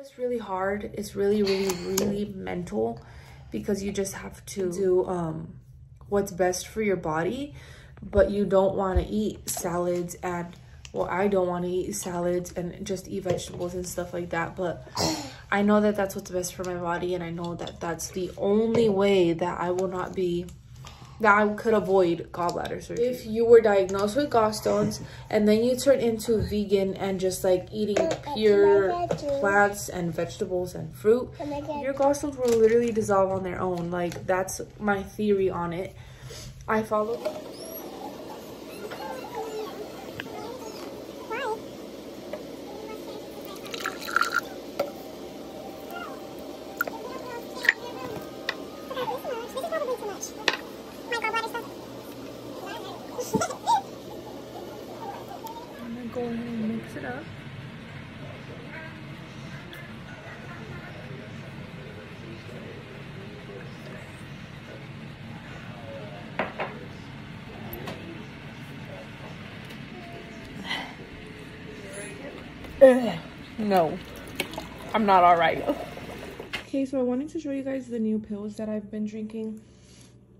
It's really hard. It's really, really, really mental because you just have to do um, what's best for your body, but you don't want to eat salads and well, I don't want to eat salads and just eat vegetables and stuff like that, but I know that that's what's best for my body and I know that that's the only way that I will not be that I could avoid gallbladder surgery. If you were diagnosed with gallstones and then you turn into vegan and just like eating pure plants and vegetables and fruit, your gallstones will literally dissolve on their own. Like that's my theory on it. I follow no, I'm not all right. Okay, so I wanted to show you guys the new pills that I've been drinking.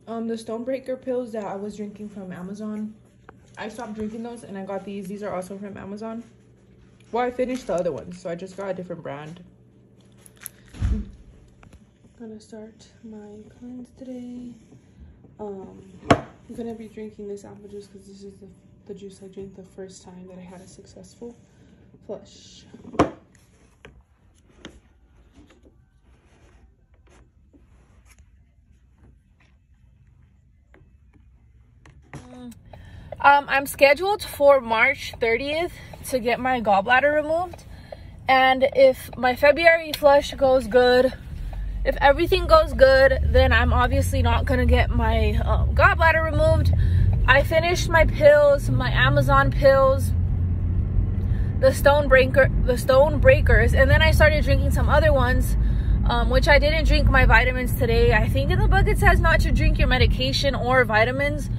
Um, the Stonebreaker pills that I was drinking from Amazon. I stopped drinking those and I got these. These are also from Amazon. Well, I finished the other ones, so I just got a different brand. I'm gonna start my cleanse today. Um, I'm gonna be drinking this apple juice because this is the, the juice I drank the first time that I had a successful flush. Um, I'm scheduled for March 30th to get my gallbladder removed. And if my February flush goes good, if everything goes good, then I'm obviously not going to get my um, gallbladder removed. I finished my pills, my Amazon pills, the stone breaker, the stone breakers, and then I started drinking some other ones, um, which I didn't drink my vitamins today. I think in the book it says not to drink your medication or vitamins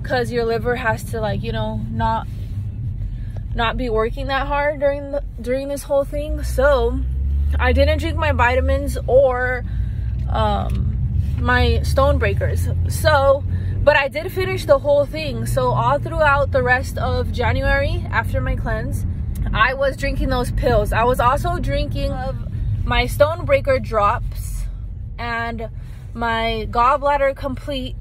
because your liver has to like you know not not be working that hard during the during this whole thing. So I didn't drink my vitamins or um, my stone breakers. So but I did finish the whole thing. So all throughout the rest of January after my cleanse I was drinking those pills. I was also drinking my Stonebreaker drops and my gallbladder complete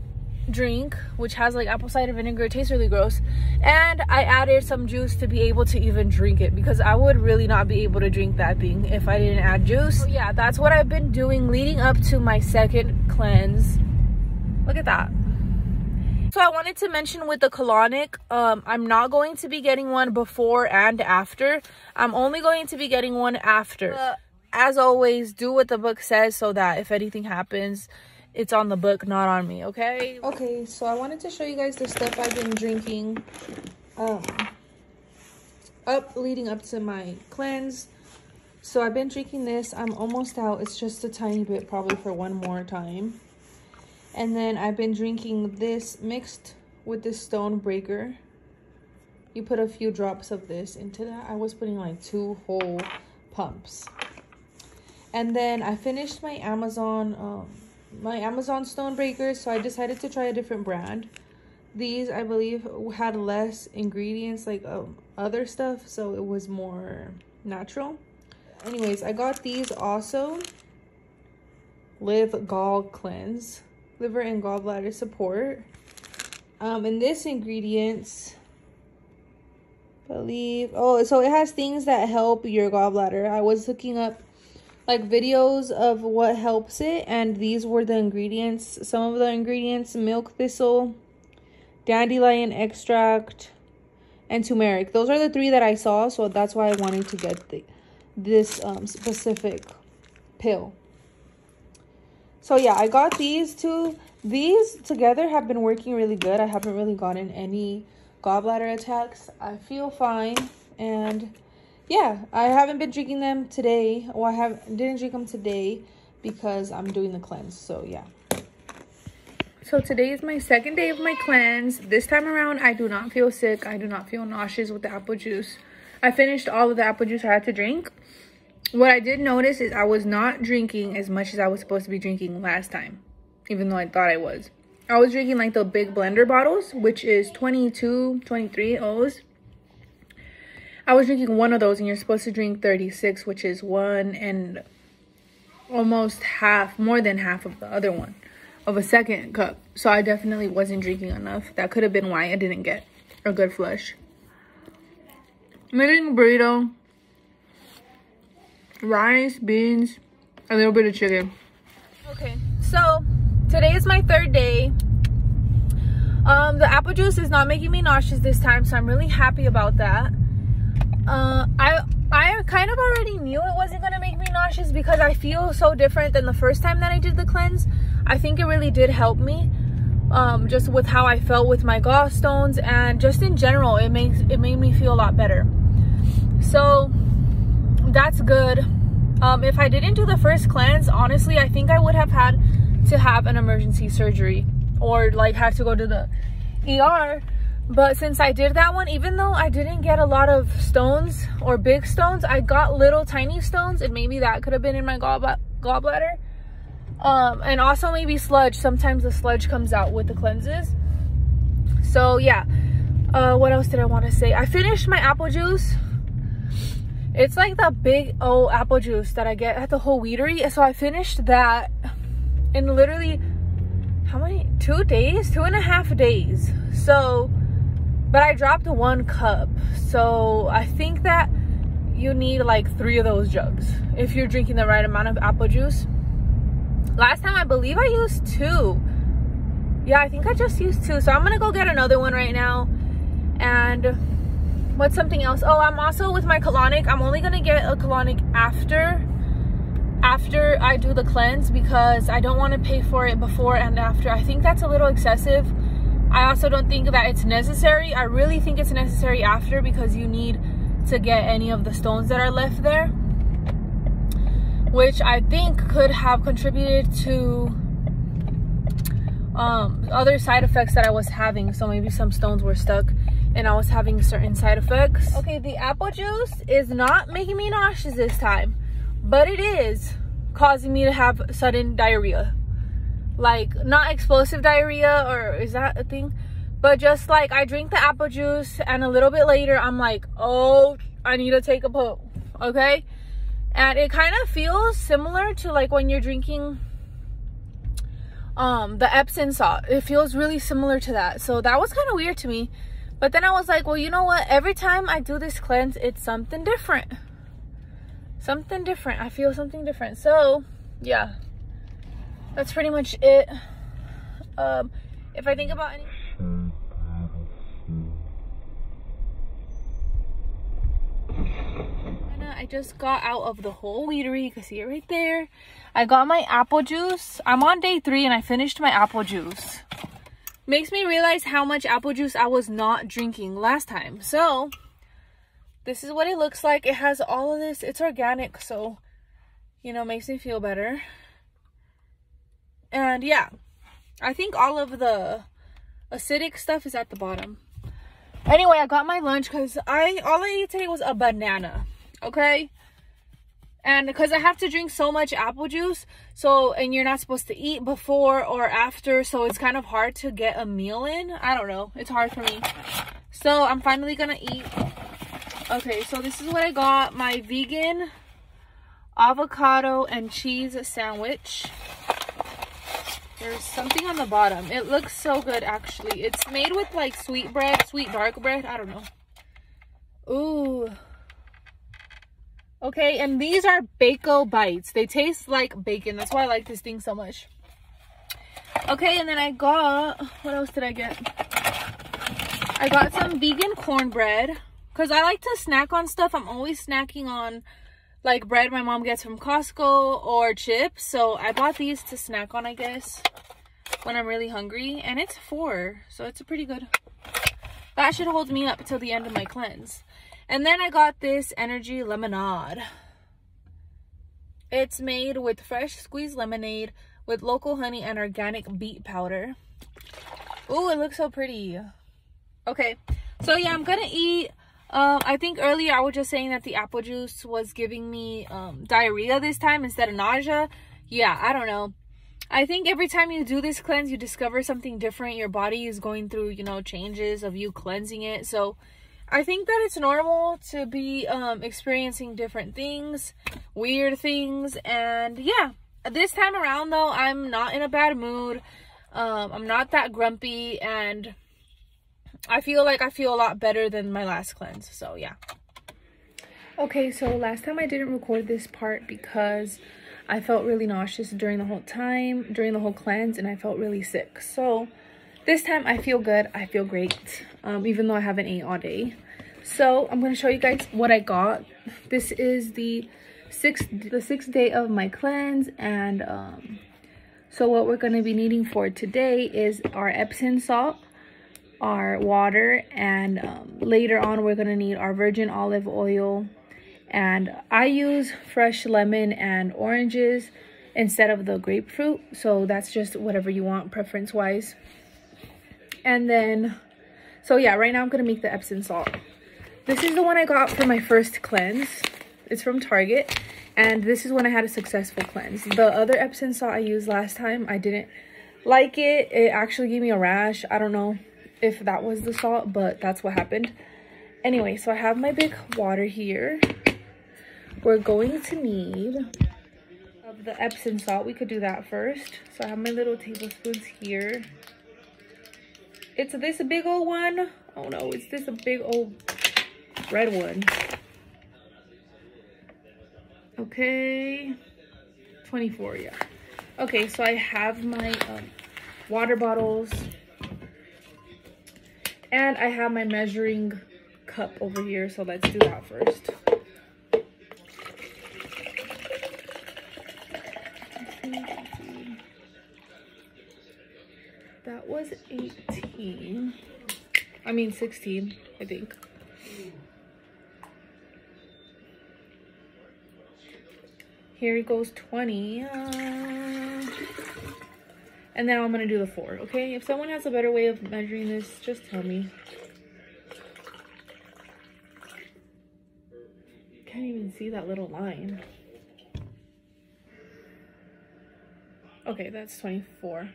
drink which has like apple cider vinegar. It tastes really gross. And i added some juice to be able to even drink it because i would really not be able to drink that thing if i didn't add juice. So yeah that's what i've been doing leading up to my second cleanse. Look at that so I wanted to mention with the colonic, um, I'm not going to be getting one before and after. I'm only going to be getting one after. Uh, as always, do what the book says so that if anything happens, it's on the book, not on me, okay? Okay, so I wanted to show you guys the stuff I've been drinking um, up leading up to my cleanse. So I've been drinking this. I'm almost out. It's just a tiny bit, probably for one more time. And then I've been drinking this mixed with this stone breaker. You put a few drops of this into that. I was putting like two whole pumps. And then I finished my Amazon um, my Amazon stone breakers, so I decided to try a different brand. These, I believe, had less ingredients like um, other stuff, so it was more natural. Anyways, I got these also. Live Gall Cleanse liver and gallbladder support. Um, and this ingredients, believe, oh, so it has things that help your gallbladder. I was looking up like videos of what helps it, and these were the ingredients. Some of the ingredients, milk thistle, dandelion extract, and turmeric. Those are the three that I saw, so that's why I wanted to get the, this um, specific pill. So yeah, I got these two. These together have been working really good. I haven't really gotten any gallbladder attacks. I feel fine. And yeah, I haven't been drinking them today. Well, I have didn't drink them today because I'm doing the cleanse. So yeah. So today is my second day of my cleanse. This time around, I do not feel sick. I do not feel nauseous with the apple juice. I finished all of the apple juice I had to drink. What I did notice is I was not drinking as much as I was supposed to be drinking last time, even though I thought I was. I was drinking like the big blender bottles, which is 22, 23 O's. I was drinking one of those and you're supposed to drink 36, which is one and almost half, more than half of the other one of a second cup. So I definitely wasn't drinking enough. That could have been why I didn't get a good flush. I'm eating burrito, rice, beans, a little bit of chicken. Okay, so today is my third day. Um, the apple juice is not making me nauseous this time, so I'm really happy about that. Uh, I I kind of already knew it wasn't gonna make me nauseous because I feel so different than the first time that I did the cleanse. I think it really did help me, um, just with how I felt with my gallstones and just in general, it makes it made me feel a lot better. So that's good. Um, if I didn't do the first cleanse, honestly, I think I would have had to have an emergency surgery or like have to go to the ER but since I did that one, even though I didn't get a lot of stones or big stones, I got little tiny stones and maybe that could have been in my gallbladder. Um, and also maybe sludge. Sometimes the sludge comes out with the cleanses. So yeah, uh, what else did I want to say? I finished my apple juice. It's like that big old apple juice that I get at the whole weedery. So I finished that in literally, how many? Two days? Two and a half days. So but I dropped one cup. So I think that you need like three of those jugs if you're drinking the right amount of apple juice. Last time I believe I used two. Yeah, I think I just used two. So I'm gonna go get another one right now. And what's something else? Oh, I'm also with my colonic. I'm only gonna get a colonic after after I do the cleanse because I don't want to pay for it before and after. I think that's a little excessive I also don't think that it's necessary. I really think it's necessary after because you need to get any of the stones that are left there. Which I think could have contributed to um, other side effects that I was having. So maybe some stones were stuck and I was having certain side effects. Okay, the apple juice is not making me nauseous this time, but it is causing me to have sudden diarrhea. Like not explosive diarrhea or is that a thing? But just like i drink the apple juice and a little bit later i'm like oh i need to take a poop okay? And it kind of feels similar to like when you're drinking um the epsom salt. It feels really similar to that. So that was kind of weird to me but then i was like well you know what every time i do this cleanse it's something different something different i feel something different so yeah that's pretty much it. Um, if I think about any... I just got out of the whole weedery. You can see it right there. I got my apple juice. I'm on day three and I finished my apple juice. Makes me realize how much apple juice I was not drinking last time. So, this is what it looks like. It has all of this. It's organic, so, you know, makes me feel better. And yeah, I think all of the acidic stuff is at the bottom. Anyway, I got my lunch because I all I ate today was a banana. Okay. And because I have to drink so much apple juice, so and you're not supposed to eat before or after, so it's kind of hard to get a meal in. I don't know. It's hard for me. So I'm finally gonna eat. Okay, so this is what I got. My vegan avocado and cheese sandwich. There's something on the bottom. It looks so good, actually. It's made with, like, sweet bread, sweet dark bread. I don't know. Ooh. Okay, and these are Bako Bites. They taste like bacon. That's why I like this thing so much. Okay, and then I got... What else did I get? I got some vegan cornbread. Because I like to snack on stuff. I'm always snacking on like bread my mom gets from Costco or chips. So I bought these to snack on, I guess, when I'm really hungry. And it's four, so it's a pretty good. That should hold me up till the end of my cleanse. And then I got this energy lemonade. It's made with fresh squeezed lemonade with local honey and organic beet powder. Oh, it looks so pretty. Okay, so yeah, I'm gonna eat Um, I think earlier I was just saying that the apple juice was giving me um, diarrhea this time instead of nausea. Yeah, I don't know. I think every time you do this cleanse, you discover something different. Your body is going through, you know, changes of you cleansing it. So I think that it's normal to be um, experiencing different things, weird things. And yeah, this time around though, I'm not in a bad mood. Um, I'm not that grumpy and I feel like I feel a lot better than my last cleanse. So yeah. Okay, so last time I didn't record this part because I felt really nauseous during the whole time, during the whole cleanse, and I felt really sick. So this time I feel good. I feel great, um, even though I haven't ate all day. So I'm going to show you guys what I got. This is the sixth, the sixth day of my cleanse. And um, so what we're going to be needing for today is our Epsom salt our water and um, later on we're going to need our virgin olive oil and I use fresh lemon and oranges instead of the grapefruit so that's just whatever you want preference wise and then so yeah right now I'm gonna make the Epsom salt this is the one I got for my first cleanse it's from Target and this is when I had a successful cleanse the other Epsom salt I used last time I didn't like it it actually gave me a rash I don't know if that was the salt, but that's what happened. Anyway, so I have my big water here. We're going to need the Epsom salt. We could do that first. So I have my little tablespoons here. It's this big old one. Oh no, it's this a big old red one. Okay, 24, yeah. Okay, so I have my um, water bottles and I have my measuring cup over here, so let's do that first. That was 18. I mean 16, I think. Here goes 20. Uh, and now I'm going to do the four, okay? If someone has a better way of measuring this, just tell me. Can't even see that little line. Okay, that's 24.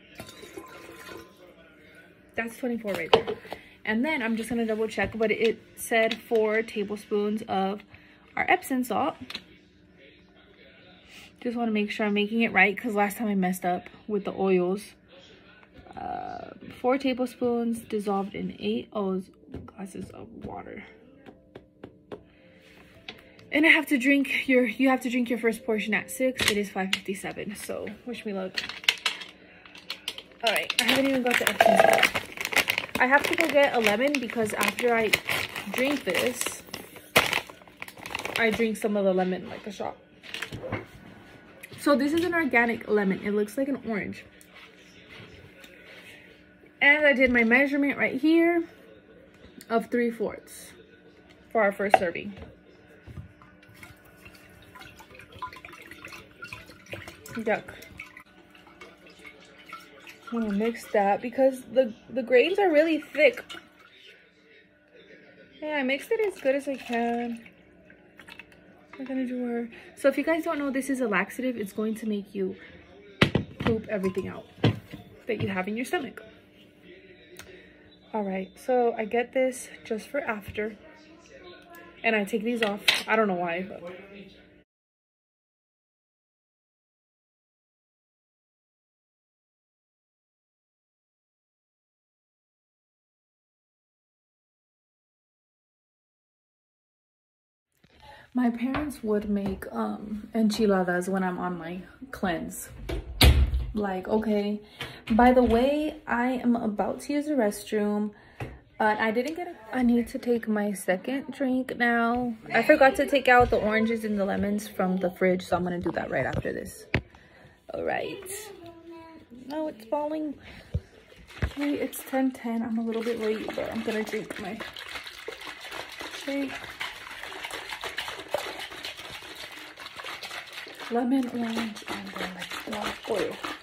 That's 24 right there. And then I'm just to double check, but it said four tablespoons of our Epsom salt. Just want to make sure I'm making it right because last time I messed up with the oils. Uh, four tablespoons dissolved in eight glasses of water. And I have to drink your, you have to drink your first portion at six. It is 5.57, so wish me luck. All right, I haven't even got the Epsom I have to go get a lemon because after I drink this, I drink some of the lemon like a shot. So this is an organic lemon. It looks like an orange. And I did my measurement right here of 3 fourths for our first serving. Yuck. I'm gonna mix that because the, the grains are really thick. Yeah, I mixed it as good as I can. I'm gonna do her. So if you guys don't know, this is a laxative. It's going to make you poop everything out that you have in your stomach. All right, so I get this just for after. And I take these off. I don't know why, but My parents would make um, enchiladas when I'm on my cleanse. Like, okay, by the way, I am about to use the restroom. But I didn't get it. I need to take my second drink now. I forgot to take out the oranges and the lemons from the fridge, so I'm gonna do that right after this. All right. No, it's falling. Okay, it's 10:10. I'm a little bit late, but I'm gonna drink my shake. Lemon, orange, and then oil.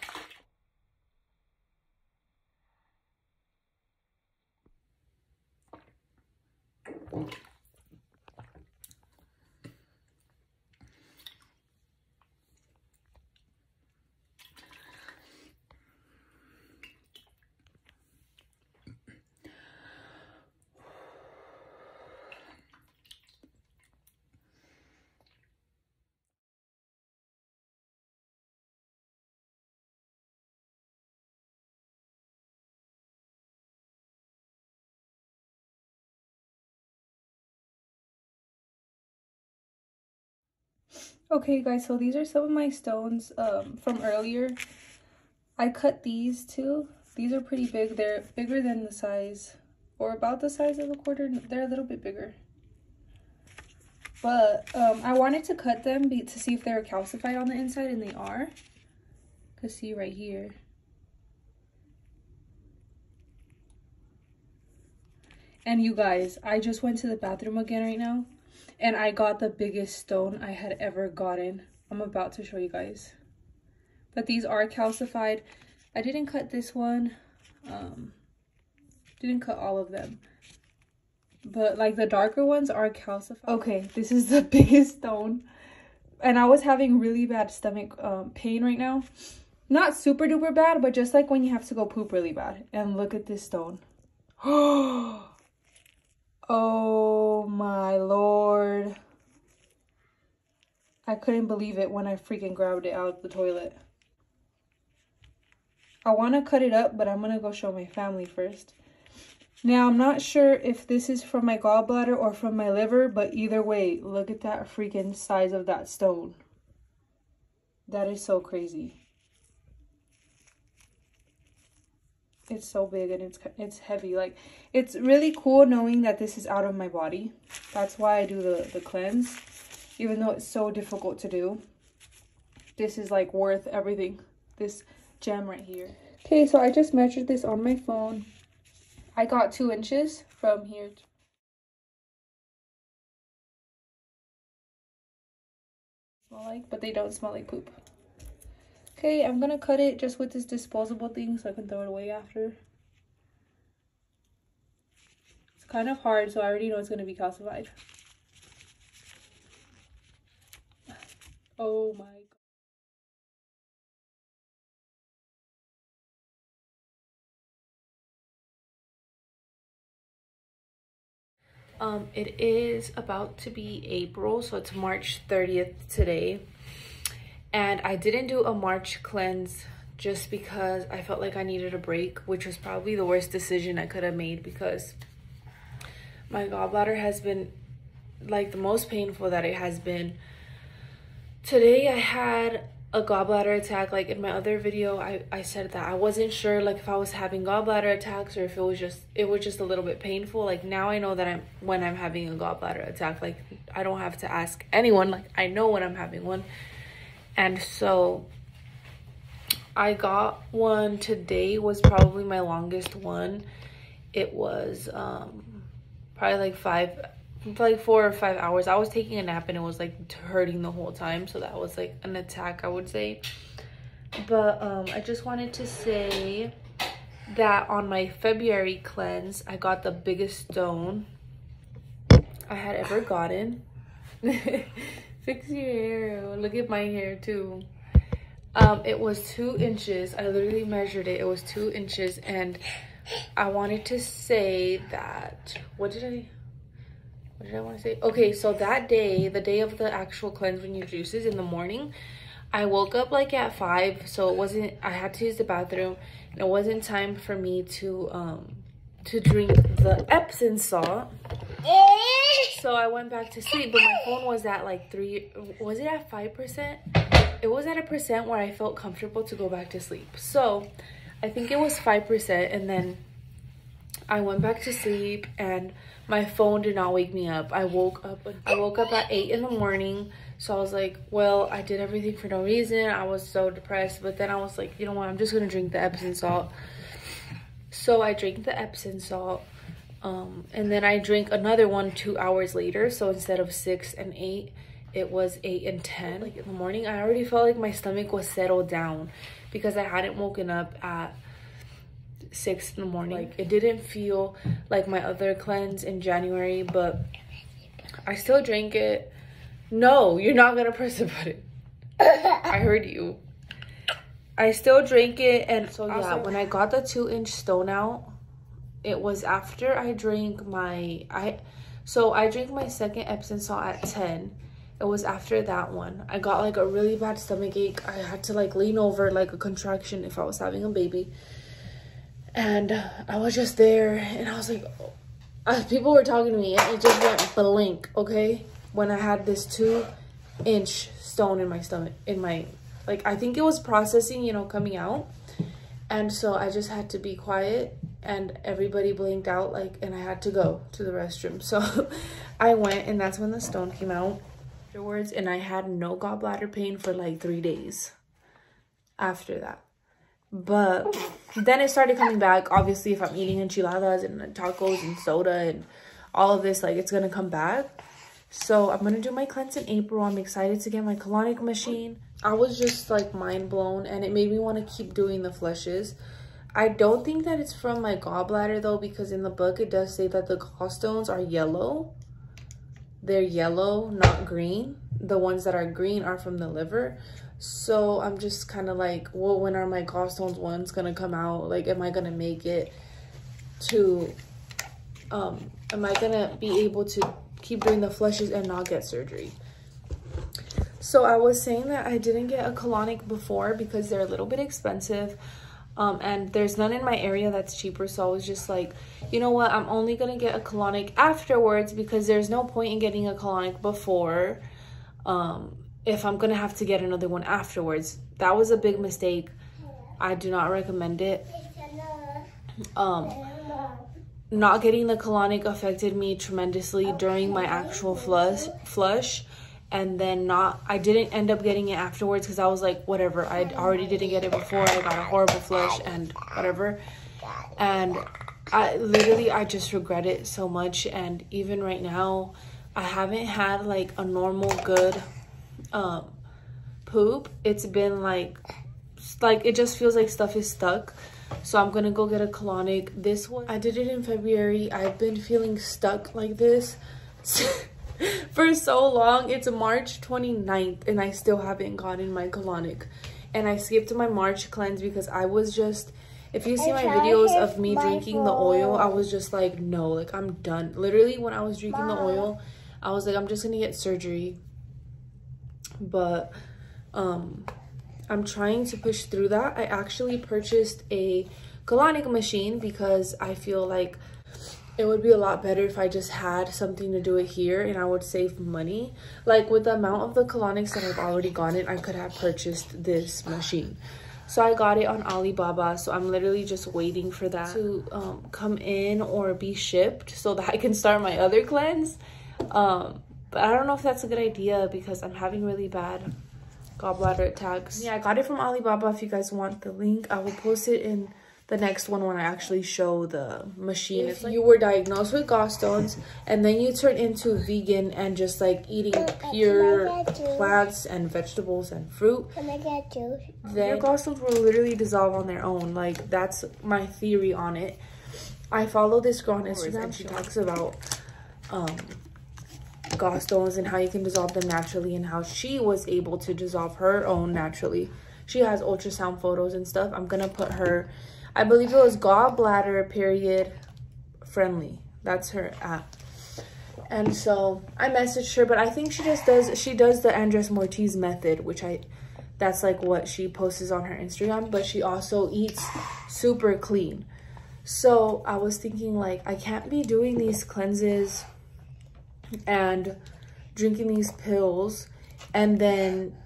Okay, guys, so these are some of my stones um, from earlier. I cut these too. These are pretty big. They're bigger than the size, or about the size of a quarter. They're a little bit bigger. But um, I wanted to cut them to see if they were calcified on the inside, and they are. Cause see right here. And you guys, I just went to the bathroom again right now and I got the biggest stone I had ever gotten. I'm about to show you guys. But these are calcified. I didn't cut this one. Um, didn't cut all of them. But like the darker ones are calcified. Okay, this is the biggest stone. And I was having really bad stomach um, pain right now. Not super duper bad, but just like when you have to go poop really bad. And look at this stone. Oh, Oh my lord. I couldn't believe it when I freaking grabbed it out of the toilet. I want to cut it up, but I'm going to go show my family first. Now, I'm not sure if this is from my gallbladder or from my liver, but either way, look at that freaking size of that stone. That is so crazy. It's so big and it's it's heavy. Like it's really cool knowing that this is out of my body. That's why i do the the cleanse. Even though it's so difficult to do this is like worth everything. This gem right here. Okay so i just measured this on my phone. I got two inches from here. Smell like but they don't smell like poop Okay, I'm gonna cut it just with this disposable thing so I can throw it away after. It's kind of hard, so I already know it's gonna be calcified. Oh my god. Um, it is about to be April, so it's March 30th today and I didn't do a March cleanse just because I felt like I needed a break, which was probably the worst decision I could have made because my gallbladder has been like the most painful that it has been. Today I had a gallbladder attack. Like in my other video, I, I said that I wasn't sure like if I was having gallbladder attacks or if it was just it was just a little bit painful. Like now I know that I'm when I'm having a gallbladder attack. Like I don't have to ask anyone. Like I know when I'm having one and so I got one today was probably my longest one. It was um, probably like five, like four or five hours. I was taking a nap and it was like hurting the whole time. So that was like an attack, I would say. But um, I just wanted to say that on my February cleanse, I got the biggest stone I had ever gotten. Fix your hair. Look at my hair too. Um, it was two inches. I literally measured it. It was two inches. And I wanted to say that, what did I, what did I want to say? Okay, so that day, the day of the actual cleanse when you juices in the morning, I woke up like at five. So it wasn't, I had to use the bathroom. And it wasn't time for me to, um, to drink the Epsom salt. So I went back to sleep, but my phone was at like three, was it at 5%? It was at a percent where I felt comfortable to go back to sleep. So I think it was 5% and then I went back to sleep and my phone did not wake me up. I woke up, I woke up at eight in the morning. So I was like, well, I did everything for no reason. I was so depressed, but then I was like, you know what? I'm just gonna drink the Epsom salt. So I drank the Epsom salt um, and then I drank another one two hours later. So instead of six and eight, it was eight and 10. Like in the morning, I already felt like my stomach was settled down because I hadn't woken up at six in the morning. Like it didn't feel like my other cleanse in January, but I still drank it. No, you're not gonna press the button. I heard you. I still drank it and so yeah, when I got the two inch stone out, it was after I drank my I so I drank my second Epsom salt at 10. It was after that one. I got like a really bad stomach ache. I had to like lean over like a contraction if I was having a baby. And I was just there and I was like, uh, people were talking to me and it just went blank, okay? When I had this two inch stone in my stomach in my like I think it was processing, you know, coming out. And so I just had to be quiet and everybody blinked out like and I had to go to the restroom. So I went and that's when the stone came out afterwards and I had no gallbladder pain for like 3 days after that. But then it started coming back. Obviously, if I'm eating enchiladas and tacos and soda and all of this, like it's gonna come back. So I'm gonna do my cleanse in April. I'm excited to get my colonic machine. I was just like mind blown and it made me want to keep doing the flushes. I don't think that it's from my gallbladder though because in the book it does say that the gallstones are yellow. They're yellow, not green. The ones that are green are from the liver. So I'm just kind of like, well, when are my gallstones ones gonna come out? Like, am I gonna make it to, um, am I gonna be able to keep doing the flushes and not get surgery? So I was saying that I didn't get a colonic before because they're a little bit expensive. Um, and there's none in my area that's cheaper. So I was just like, you know what? I'm only to get a colonic afterwards because there's no point in getting a colonic before um, if I'm to have to get another one afterwards. That was a big mistake. I do not recommend it. Um, not getting the colonic affected me tremendously during my actual flush. flush and then not i didn't end up getting it afterwards because i was like whatever i already didn't get it before i got a horrible flush and whatever. And i literally i just regret it so much and even right now i haven't had like a normal good um poop. It's been like like it just feels like stuff is stuck. So i'm gonna go get a colonic. This one i did it in february. I've been feeling stuck like this for so long. It's March 29th and I still haven't gotten my colonic. And I skipped my March cleanse because I was just, if you see my videos of me drinking the oil, I was just like, no, like I'm done. Literally when I was drinking the oil, I was like, I'm just gonna get surgery. But um, I'm trying to push through that. I actually purchased a colonic machine because I feel like it would be a lot better if I just had something to do it here and I would save money. Like with the amount of the colonics that I've already gotten, I could have purchased this machine. So I got it on Alibaba. So I'm literally just waiting for that to um, come in or be shipped so that I can start my other cleanse. Um, but I don't know if that's a good idea because I'm having really bad gallbladder attacks. Yeah, I got it from Alibaba. If you guys want the link, I will post it in the next one when I actually show the machine. If like you were diagnosed with gallstones and then you turn into vegan and just like eating pure plants and vegetables and fruit, then your gallstones will literally dissolve on their own. Like that's my theory on it. I follow this girl on Instagram and she talks about um, gallstones and how you can dissolve them naturally and how she was able to dissolve her own naturally. She has ultrasound photos and stuff. I'm gonna put her I believe it was gallbladder period friendly. That's her app. And so I messaged her, but I think she just does, she does the Andreas Moritz method, which I, that's like what she posts on her Instagram, but she also eats super clean. So I was thinking like, I can't be doing these cleanses and drinking these pills and then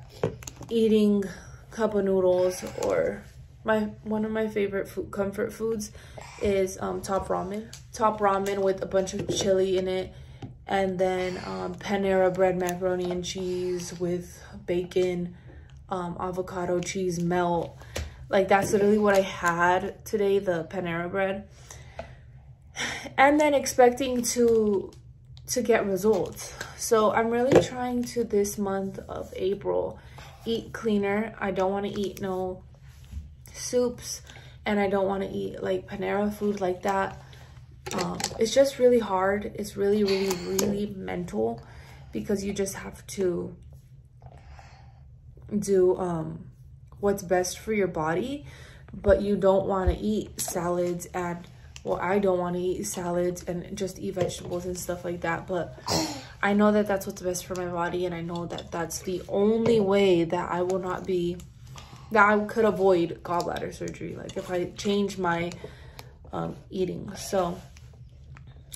eating cup of noodles or my one of my favorite food comfort foods is um, top ramen. Top ramen with a bunch of chili in it. And then um, Panera bread macaroni and cheese with bacon, um, avocado cheese melt. Like that's literally what I had today, the Panera bread. And then expecting to to get results. So I'm really trying to this month of April eat cleaner. I don't want to eat no soups and I don't want to eat like Panera food like that. Um, it's just really hard. It's really, really, really mental because you just have to do um, what's best for your body, but you don't want to eat salads and well, I don't want to eat salads and just eat vegetables and stuff like that. But I know that that's what's best for my body. And I know that that's the only way that I will not be that I could avoid gallbladder surgery. Like if I change my um, eating. So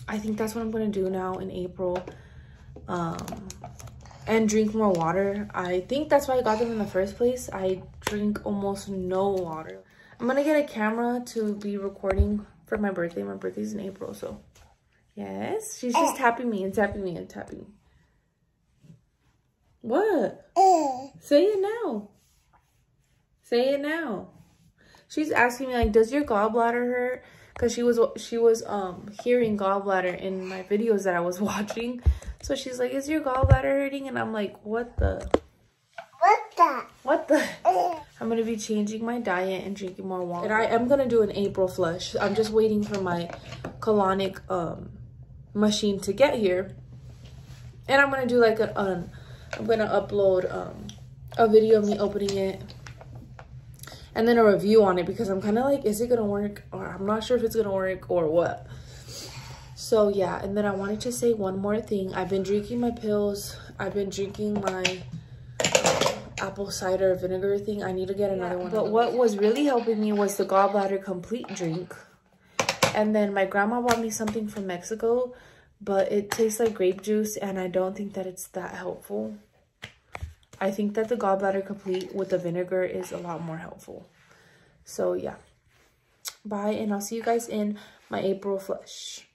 I think that's what I'm going to do now in April. Um, and drink more water. I think that's why I got them in the first place. I drink almost no water. I'm gonna get a camera to be recording for my birthday. My birthday's in April, so yes. She's just tapping me and tapping me and tapping. What? Say it now. Say it now. She's asking me like, does your gallbladder hurt? Cause she was she was um hearing gallbladder in my videos that I was watching. So she's like, is your gallbladder hurting? And I'm like, what the? What the? What the? I'm going to be changing my diet and drinking more water. And I am going to do an April flush. I'm just waiting for my colonic um, machine to get here. And I'm going to do like an, um, I'm going to upload um, a video of me opening it. And then a review on it because I'm kind of like, is it going to work? Or I'm not sure if it's going to work or what. So yeah, and then I wanted to say one more thing. I've been drinking my pills. I've been drinking my um, apple cider vinegar thing. I need to get another one. But what was really helping me was the gallbladder complete drink. And then my grandma bought me something from Mexico, but it tastes like grape juice and I don't think that it's that helpful. I think that the gallbladder complete with the vinegar is a lot more helpful. So yeah. Bye and I'll see you guys in my April flush.